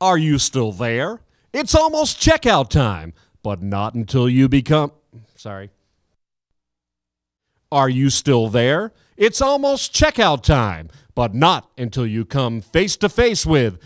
Are you still there? It's almost checkout time, but not until you become. Sorry. Are you still there? It's almost checkout time, but not until you come face to face with.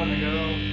Gonna go.